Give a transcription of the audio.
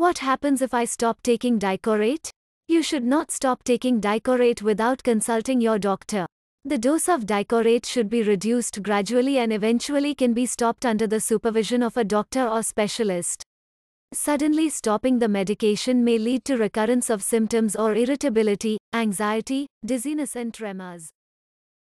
What happens if I stop taking Dicorate? You should not stop taking Dicorate without consulting your doctor. The dose of Dicorate should be reduced gradually and eventually can be stopped under the supervision of a doctor or specialist. Suddenly stopping the medication may lead to recurrence of symptoms or irritability, anxiety, dizziness and tremors.